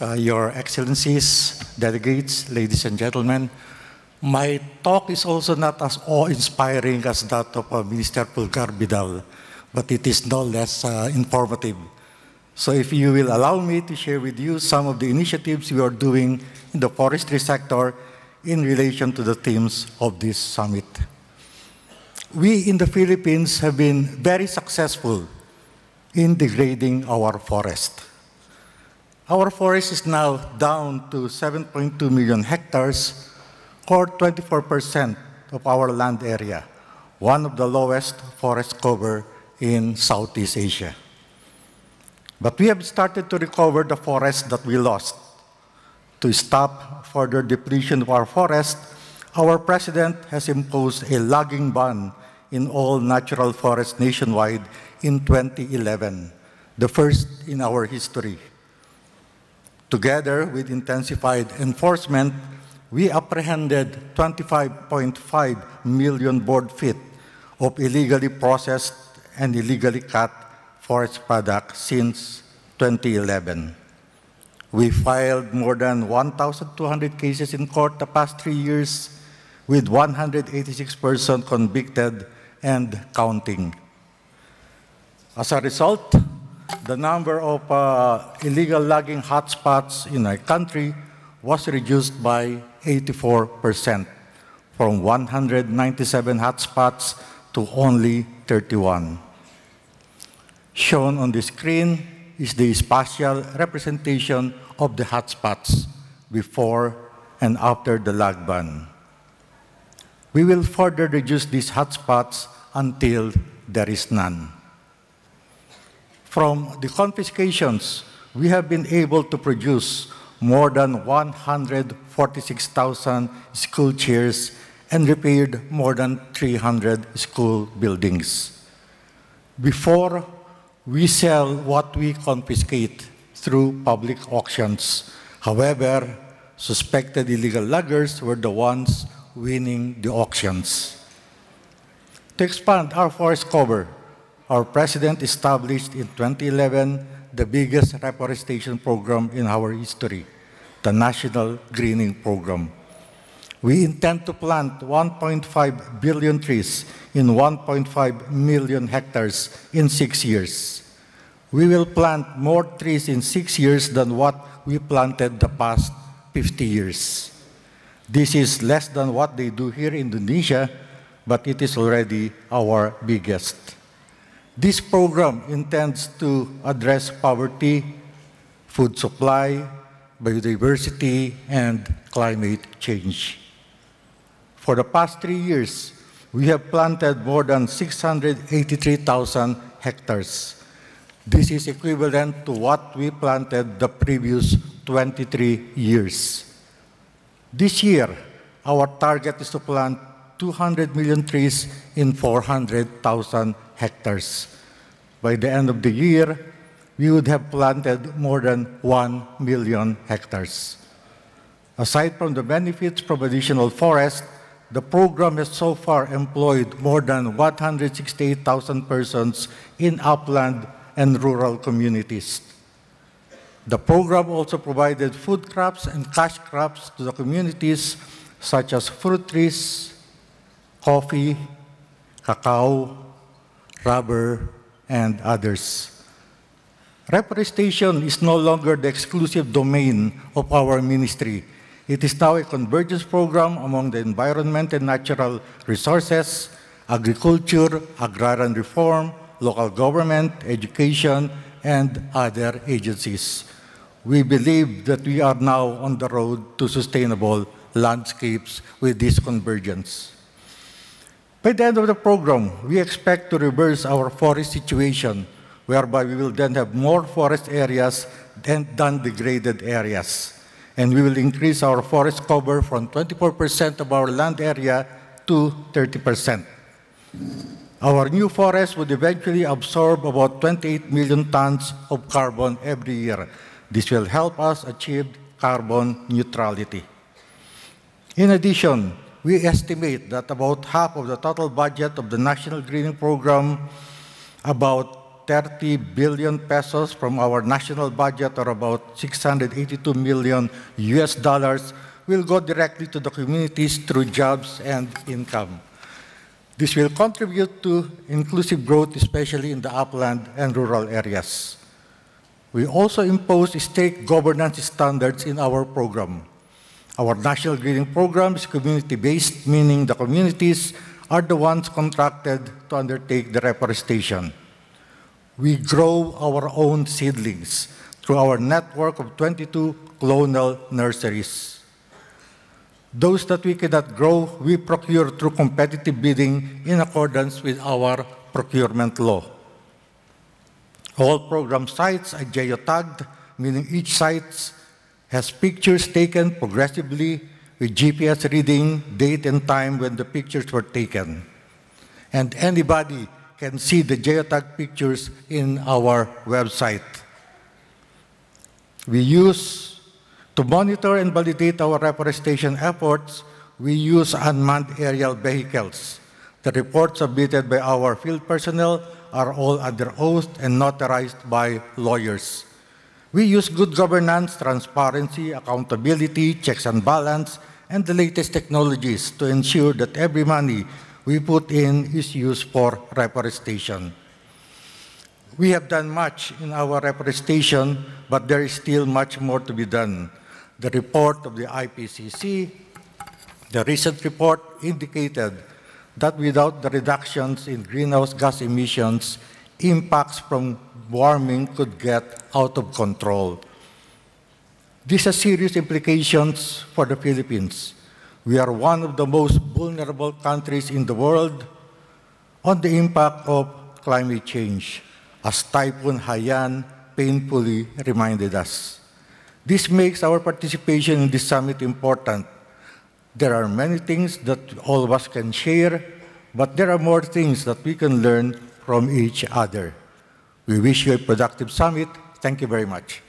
uh, Your Excellencies, delegates, ladies and gentlemen. My talk is also not as awe-inspiring as that of uh, Minister Pulgar Vidal, but it is no less uh, informative. So if you will allow me to share with you some of the initiatives we are doing in the forestry sector in relation to the themes of this summit. We in the Philippines have been very successful in degrading our forest. Our forest is now down to 7.2 million hectares, or 24% of our land area, one of the lowest forest cover in Southeast Asia. But we have started to recover the forest that we lost. To stop further depletion of our forest, our president has imposed a logging ban in all natural forests nationwide in 2011, the first in our history. Together with intensified enforcement, we apprehended 25.5 million board feet of illegally processed and illegally cut forest products since 2011. We filed more than 1,200 cases in court the past three years, with 186 persons convicted and counting. As a result, the number of uh, illegal logging hotspots in our country was reduced by 84%, from 197 hotspots to only 31. Shown on the screen is the spatial representation of the hotspots before and after the log ban. We will further reduce these hotspots until there is none. From the confiscations, we have been able to produce more than 146,000 school chairs and repaired more than 300 school buildings. Before, we sell what we confiscate through public auctions. However, suspected illegal loggers were the ones winning the auctions. To expand our forest cover, our president established in 2011 the biggest reforestation program in our history, the National Greening Program. We intend to plant 1.5 billion trees in 1.5 million hectares in six years. We will plant more trees in six years than what we planted the past 50 years. This is less than what they do here in Indonesia, but it is already our biggest. This program intends to address poverty, food supply, biodiversity, and climate change. For the past three years, we have planted more than 683,000 hectares. This is equivalent to what we planted the previous 23 years. This year, our target is to plant 200 million trees in 400,000 hectares. By the end of the year, we would have planted more than 1 million hectares. Aside from the benefits from additional forest, the program has so far employed more than 168,000 persons in upland and rural communities. The program also provided food crops and cash crops to the communities such as fruit trees, coffee, cacao, rubber, and others. Reforestation is no longer the exclusive domain of our ministry. It is now a convergence program among the environment and natural resources, agriculture, agrarian reform, local government, education, and other agencies. We believe that we are now on the road to sustainable landscapes with this convergence. By the end of the program, we expect to reverse our forest situation, whereby we will then have more forest areas than, than degraded areas. And we will increase our forest cover from 24% of our land area to 30%. Our new forest would eventually absorb about 28 million tons of carbon every year. This will help us achieve carbon neutrality. In addition, we estimate that about half of the total budget of the National Greening Program, about 30 billion pesos from our national budget, or about 682 million US dollars, will go directly to the communities through jobs and income. This will contribute to inclusive growth, especially in the upland and rural areas. We also impose state governance standards in our program. Our national greening program is community-based, meaning the communities are the ones contracted to undertake the reforestation. We grow our own seedlings through our network of 22 clonal nurseries. Those that we cannot grow, we procure through competitive bidding in accordance with our procurement law. All program sites are geotagged, meaning each site has pictures taken progressively with GPS reading date and time when the pictures were taken. And anybody can see the geotag pictures in our website. We use, to monitor and validate our reforestation efforts, we use unmanned aerial vehicles. The reports submitted by our field personnel are all under oath and notarized by lawyers. We use good governance, transparency, accountability, checks and balance, and the latest technologies to ensure that every money we put in is used for reforestation. We have done much in our reforestation, but there is still much more to be done. The report of the IPCC, the recent report indicated that without the reductions in greenhouse gas emissions, impacts from warming could get out of control. This has serious implications for the Philippines. We are one of the most vulnerable countries in the world on the impact of climate change, as Typhoon Haiyan painfully reminded us. This makes our participation in this summit important there are many things that all of us can share, but there are more things that we can learn from each other. We wish you a productive summit. Thank you very much.